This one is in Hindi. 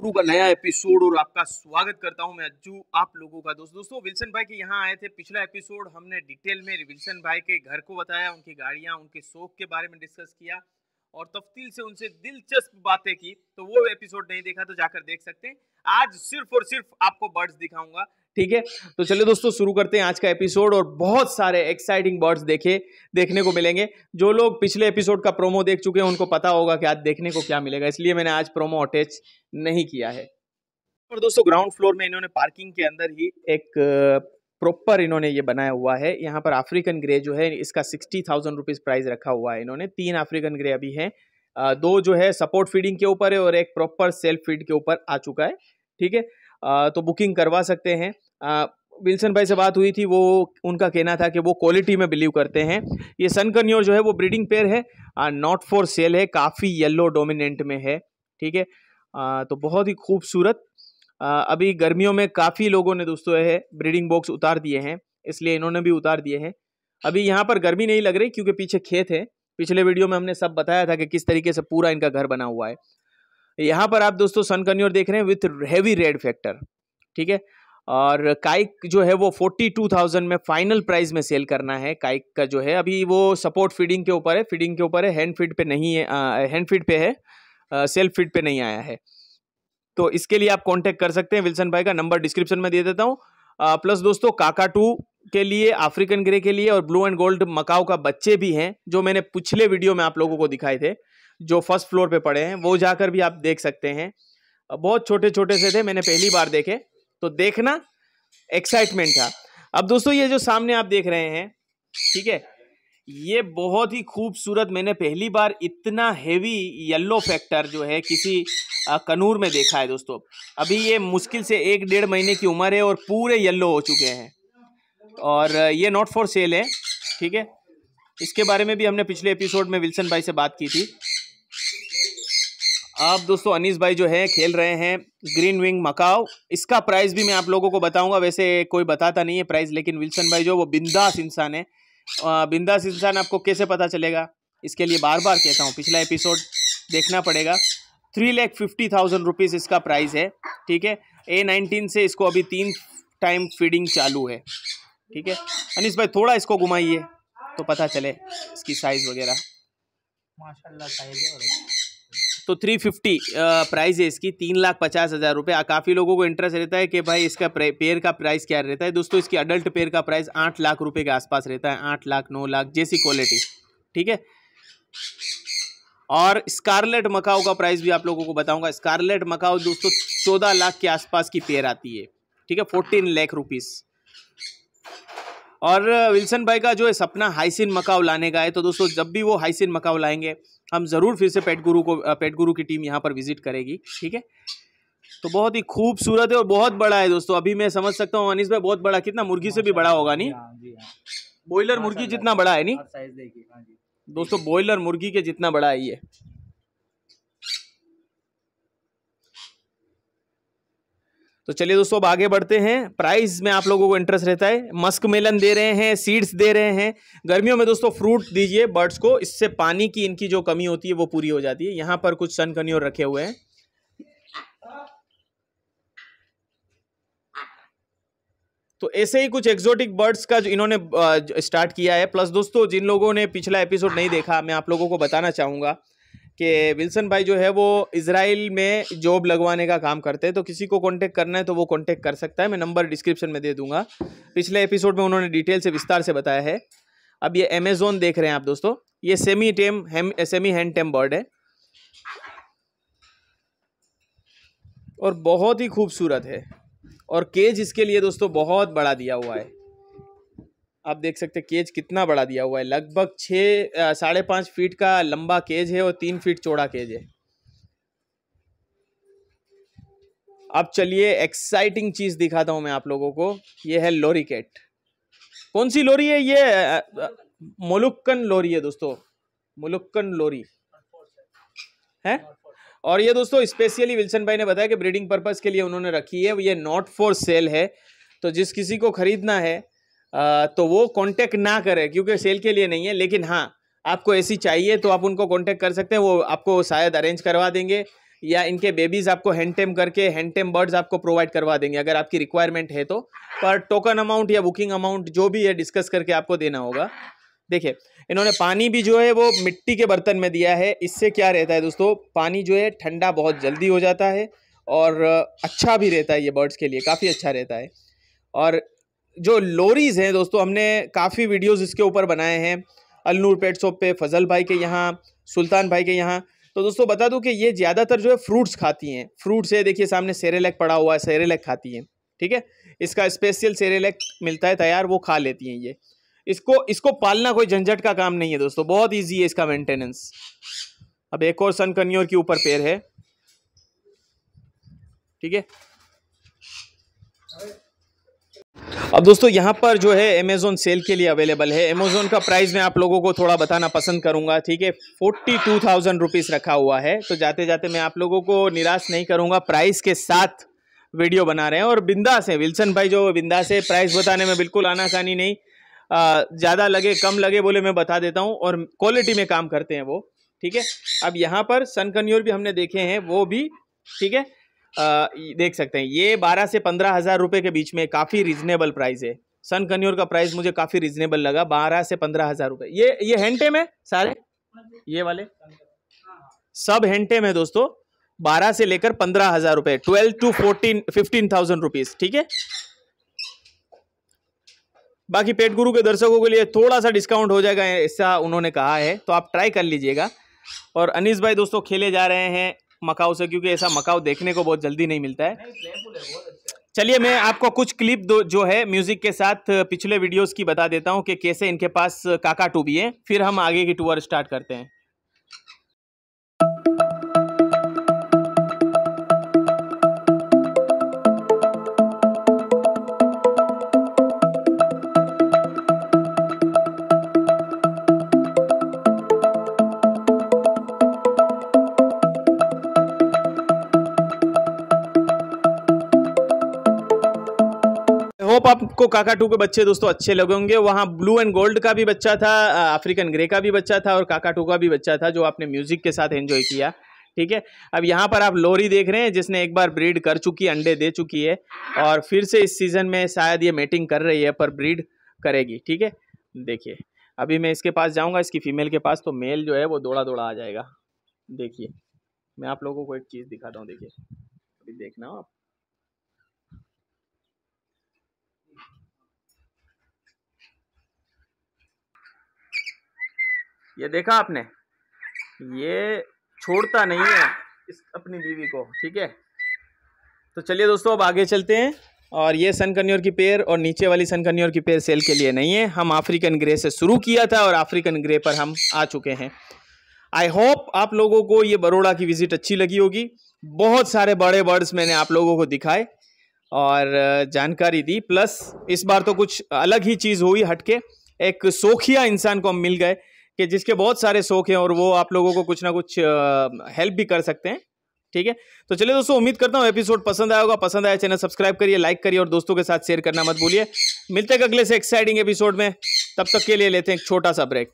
गुरु का नया एपिसोड और आपका स्वागत करता हूँ मैं अज्जू, आप लोगों का। दोस्त, दोस्तों, विल्सन भाई के यहाँ आए थे पिछला एपिसोड, हमने डिटेल में विल्सन भाई के घर को बताया, उनकी गाड़ियाँ, उनके शौक के बारे में डिस्कस किया और तफ्तील से उनसे दिलचस्प बातें की तो वो एपिसोड नहीं देखा तो जाकर देख सकते हैं। आज सिर्फ़ और सिर्फ़ आपको बर्ड्स दिखाऊँगा। ठीक है? तो चलिए दोस्तों, शुरू करते हैं आज का एपिसोड और बहुत सारे एक्साइटिंग बर्ड्स देखे, देखने को मिलेंगे। जो लोग पिछले एपिसोड का प्रोमो देख चुके हैं, उनको पता होगा कि आज देखने को क्या मिलेगा। इसलिए मैंने आज प्रोमो अटैच नहीं किया है। और दोस्तों ग्राउंड फ्लोर में इन्होंने पार्किंग के अंदर ही एक प्रॉपर इन्होंने ये बनाया हुआ है। यहाँ पर अफ्रीकन ग्रे जो है, इसका सिक्सटी थाउज़ेंड रुपीज़ प्राइस रखा हुआ है इन्होंने। तीन अफ्रीकन ग्रे अभी हैं। दो जो है सपोर्ट फीडिंग के ऊपर है और एक प्रॉपर सेल्फ फ़ीड के ऊपर आ चुका है। ठीक है? तो बुकिंग करवा सकते हैं। विल्सन भाई से बात हुई थी, वो, उनका कहना था कि वो क्वालिटी में बिलीव करते हैं। ये सन कन्योर जो है, वो ब्रीडिंग पेयर है नॉट फॉर सेल है, काफ़ी येलो डोमिनेंट में है, ठीक है? तो बहुत ही खूबसूरत। अभी गर्मियों में काफ़ी लोगों ने दोस्तों है ब्रीडिंग बॉक्स उतार दिए हैं, इसलिए इन्होंने भी उतार दिए हैं। अभी यहाँ पर गर्मी नहीं लग रही, क्योंकि पीछे खेत है। पिछले वीडियो में हमने सब बताया था कि किस तरीके से पूरा इनका घर बना हुआ है। यहाँ पर आप दोस्तों सन कन्योर देख रहे हैं विथ हैवी रेड फैक्टर ठीक है? और काइक जो है वो फोर्टी टू थाउज़ेंड में फाइनल प्राइस में सेल करना है। काइक का जो है, अभी वो सपोर्ट फीडिंग के ऊपर है। फीडिंग के ऊपर है हैंड फ़ीड पे नहीं है हैंड फ़ीड पे है सेल्फ फ़ीड पे नहीं आया है। तो इसके लिए आप कांटेक्ट कर सकते हैं। विल्सन भाई का नंबर डिस्क्रिप्शन में दे देता हूँ। प्लस दोस्तों, काका टू के लिए अफ्रीकन ग्रे के लिए और ब्लू एंड गोल्ड मकाओ का बच्चे भी हैं, जो मैंने पिछले वीडियो में आप लोगों को दिखाए थे, जो फ़र्स्ट फ्लोर पे पड़े हैं, वो जाकर भी आप देख सकते हैं। बहुत छोटे छोटे से थे, मैंने पहली बार देखे। तो देखना एक्साइटमेंट था। अब दोस्तों, ये जो सामने आप देख रहे हैं, ठीक है, ये बहुत ही खूबसूरत मैंने पहली बार इतना हेवी येलो फैक्टर जो है किसी कनूर में देखा है दोस्तों। अभी ये मुश्किल से एक डेढ़ महीने की उम्र है और पूरे येलो हो चुके हैं। और ये नॉट फॉर सेल है, ठीक है। इसके बारे में भी हमने पिछले एपिसोड में विल्सन भाई से बात की थी। आप दोस्तों अनीस भाई जो है, खेल रहे हैं ग्रीन विंग मकाओ। इसका प्राइस भी मैं आप लोगों को बताऊँगा। वैसे कोई बताता नहीं है प्राइस लेकिन विल्सन भाई जो, वो बिंदास इंसान है। बिंदास इंसान आपको कैसे पता चलेगा? इसके लिए बार बार कहता हूँ, पिछला एपिसोड देखना पड़ेगा। Three lakh fifty thousand rupees इसका प्राइस है, ठीक है? ए नाइनटीन से इसको अभी तीन टाइम फीडिंग चालू है, ठीक है? अनिस भाई, थोड़ा इसको घुमाइए तो पता चले इसकी साइज़ वगैरह। माशाल्लाह साइज़ है तो थ्री फिफ्टी प्राइस है इसकी, तीन लाख पचास हज़ार रुपये काफ़ी लोगों को इंटरेस्ट रहता है कि भाई इसका पेयर का प्राइस क्या रहता है। दोस्तों, इसकी अडल्ट पेयर का प्राइस आठ लाख रुपए के आसपास रहता है। आठ लाख, नौ लाख, जैसी क्वालिटी ठीक है? और स्कारलेट मकाओ का प्राइस भी आप लोगों को बताऊँगा। स्कारलेट मकाओ दोस्तों, चौदह लाख के आसपास की पेयर आती है। ठीक है? फोर्टीन लाख रुपीज़ और विल्सन भाई का जो है सपना हाइसिन मकाओ लाने का है तो दोस्तों, जब भी वो हाइसिन मकाओ लाएँगे हम ज़रूर फिर से पेट गुरु को पेट गुरु की टीम यहाँ पर विज़िट करेगी ठीक है? तो बहुत ही खूबसूरत है और बहुत बड़ा है दोस्तों अभी मैं समझ सकता हूँ अनिश भाई बहुत बड़ा कितना मुर्गी से भी बड़ा होगा नहीं? बॉयलर हाँ, हाँ। मुर्गी जितना बड़ा है नहीं? हाँ दोस्तों बॉयलर मुर्गी के जितना बड़ा है ये। तो चलिए दोस्तों, अब आगे बढ़ते हैं। प्राइस में आप लोगों को इंटरेस्ट रहता है। मस्क मेलन दे रहे हैं सीड्स दे रहे हैं। गर्मियों में दोस्तों फ्रूट दीजिए बर्ड्स को। इससे पानी की इनकी जो कमी होती है, वो पूरी हो जाती है। यहाँ पर कुछ सन कन्योर रखे हुए हैं। तो ऐसे ही कुछ एक्सोटिक बर्ड्स का जो इन्होंने स्टार्ट किया है। प्लस दोस्तों, जिन लोगों ने पिछला एपिसोड नहीं देखा, मैं आप लोगों को बताना चाहूँगा। कि विल्सन भाई जो है वो इसराइल में जॉब लगवाने का काम करते हैं तो किसी को कांटेक्ट करना है तो वो कांटेक्ट कर सकता है। मैं नंबर डिस्क्रिप्शन में दे दूँगा। पिछले एपिसोड में उन्होंने डिटेल से विस्तार से बताया है। अब ये अमेजोन देख रहे हैं आप दोस्तों। ये semi tame semi hand tame bird है। और बहुत ही खूबसूरत है। और केज इसके लिए दोस्तों बहुत बड़ा दिया हुआ है। आप देख सकते हैं, केज कितना बड़ा दिया हुआ है। लगभग छः साढ़े पाँच फीट का लंबा केज है और तीन फीट चौड़ा केज है। अब चलिए एक्साइटिंग चीज़ दिखाता हूँ मैं आप लोगों को। ये है लोरी कैट। कौन सी लोरी है? ये मुलुक्कन लोरी है दोस्तों। मुलुक्कन लोरी। है? और ये दोस्तों स्पेशली विल्सन भाई ने बताया कि ब्रीडिंग पर्पज के लिए उन्होंने रखी है। ये नॉट फॉर सेल है तो जिस किसी को खरीदना है तो वो कांटेक्ट ना करें, क्योंकि सेल के लिए नहीं है, लेकिन हाँ आपको ऐसी चाहिए तो आप उनको कांटेक्ट कर सकते हैं, वो आपको शायद अरेंज करवा देंगे, या इनके बेबीज़ आपको हैंड टेम करके हैंड टेम बर्ड्स आपको प्रोवाइड करवा देंगे, अगर आपकी रिक्वायरमेंट है तो। पर टोकन अमाउंट या बुकिंग अमाउंट जो भी है डिस्कस करके आपको देना होगा। देखिए, इन्होंने पानी भी जो है, वो मिट्टी के बर्तन में दिया है, इससे क्या रहता है दोस्तों, पानी जो है, ठंडा बहुत जल्दी हो जाता है, और अच्छा भी रहता है ये बर्ड्स के लिए, काफ़ी अच्छा रहता है। और जो लोरीज़ हैं दोस्तों, हमने काफ़ी वीडियोस इसके ऊपर बनाए हैं। अलनूर पेट शॉप पे, फजल भाई के यहाँ, सुल्तान भाई के यहाँ। तो दोस्तों, बता दूँ कि ये ज़्यादातर जो है फ्रूट्स खाती हैं। फ्रूट्स है, देखिए, सामने सेरेलेक पड़ा हुआ है सेरेलेक खाती हैं, ठीक है? इसका स्पेशल सेरेलेक मिलता है, तैयार, वो खा लेती हैं ये। इसको इसको पालना कोई झंझट का काम नहीं है दोस्तों, बहुत ईजी है इसका मेंटेनेंस अब एक और सन कन्योर के ऊपर पेड़ है, ठीक है? अब दोस्तों, यहाँ पर जो है अमेजोन सेल के लिए अवेलेबल है। अमेजोन का प्राइस मैं आप लोगों को थोड़ा बताना पसंद करूँगा, ठीक है? फोर्टी टू थाउज़ेंड रुपीज़ रखा हुआ है। तो जाते जाते मैं आप लोगों को निराश नहीं करूँगा। प्राइस के साथ वीडियो बना रहे हैं और बिंदास है। विल्सन भाई जो बिंदास है प्राइस बताने में बिल्कुल आनाकानी नहीं। ज़्यादा लगे, कम लगे बोले मैं बता देता हूँ और क्वालिटी में काम करते हैं वो, ठीक है? अब यहाँ पर सन कन्योर भी हमने देखे हैं, वो भी, ठीक है? देख सकते हैं। ये बारह से पंद्रह हज़ार रुपये के बीच में काफ़ी रिजनेबल प्राइस है। सन कन्योर का प्राइस मुझे काफ़ी रिजनेबल लगा, बारह से पंद्रह हज़ार रुपये ये ये हैंटेम है सारे? ये वाले? सब हैंटेम है दोस्तों, बारह से लेकर पंद्रह हज़ार रुपये twelve to fourteen fifteen thousand rupees ठीक है? बाकी पेट गुरु के दर्शकों के लिए थोड़ा सा डिस्काउंट हो जाएगा, ऐसा उन्होंने कहा है तो आप ट्राई कर लीजिएगा। और अनीस भाई दोस्तों, खेले जा रहे हैं। मकाऊ से क्योंकि ऐसा मकाऊ देखने को बहुत जल्दी नहीं मिलता है। चलिए मैं आपको कुछ क्लिप दो जो है म्यूज़िक के साथ पिछले वीडियोस की बता देता हूँ कि कैसे इनके पास काका टू भी है। फिर हम आगे की टूर स्टार्ट करते हैं। होप आपको काका टू के बच्चे दोस्तों अच्छे लगे होंगे। वहाँ ब्लू एंड गोल्ड का भी बच्चा था अफ्रीकन ग्रे का भी बच्चा था और काका टू का भी बच्चा था जो आपने म्यूज़िक के साथ एंजॉय किया, ठीक है? अब यहाँ पर आप लोरी देख रहे हैं, जिसने एक बार ब्रीड कर चुकी है, अंडे दे चुकी है और फिर से इस सीज़न में शायद ये मेटिंग कर रही है, पर ब्रीड करेगी, ठीक है? देखिए, अभी मैं इसके पास जाऊँगा, इसकी फीमेल के पास तो मेल जो है वो दौड़ा दौड़ा आ जाएगा। देखिए, मैं आप लोगों को एक चीज़ दिखाता हूँ, देखिए। अभी देखना आप। ये देखा आपने? ये छोड़ता नहीं है इस अपनी बीवी को, ठीक है? तो चलिए दोस्तों, अब आगे चलते हैं। और ये सन कन्योर की पेड़ और नीचे वाली सन कन्योर की पेड़ सेल के लिए नहीं है। हम अफ्रीकन ग्रे से शुरू किया था और अफ्रीकन ग्रे पर हम आ चुके हैं। आई होप आप लोगों को ये बड़ोड़ा की विज़िट अच्छी लगी होगी। बहुत सारे बड़े बर्ड्स मैंने आप लोगों को दिखाए और जानकारी दी। प्लस इस बार तो कुछ अलग ही चीज़ हुई हटके। एक सोखिया इंसान को हम मिल गए। कि जिसके बहुत सारे शौक हैं और वो आप लोगों को कुछ ना कुछ हेल्प भी कर सकते हैं, ठीक है? तो चलिए दोस्तों, उम्मीद करता हूँ एपिसोड पसंद आया होगा। पसंद आया चैनल सब्सक्राइब करिए लाइक करिए और दोस्तों के साथ शेयर करना मत भूलिए। मिलते हैं अगले से एक्साइटिंग एपिसोड में। तब तक के लिए लेते हैं एक छोटा सा ब्रेक